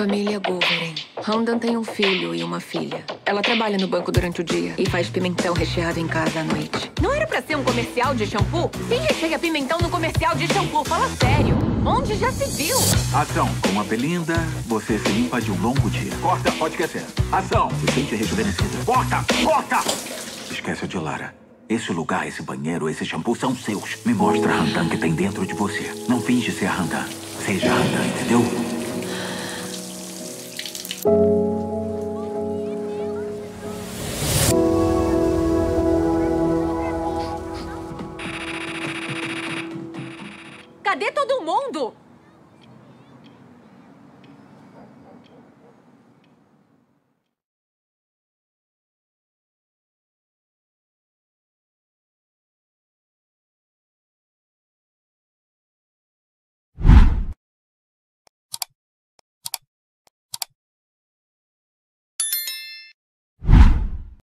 família Wolverine. Handan tem um filho e uma filha. Ela trabalha no banco durante o dia e faz pimentão recheado em casa à noite. Não era pra ser um comercial de shampoo? Quem recheia pimentão no comercial de shampoo? Fala sério. Onde já se viu? Ação. Com a Belinda, você se limpa de um longo dia. Corta, pode esquecer. Ação. Se sente rejuvenescida. Corta, corta! Esquece de Lara. Esse lugar, esse banheiro, esse shampoo são seus. Me mostra a Handan que tem dentro de você. Não finge ser a Handan. Seja a Handan, entendeu? Cadê todo mundo?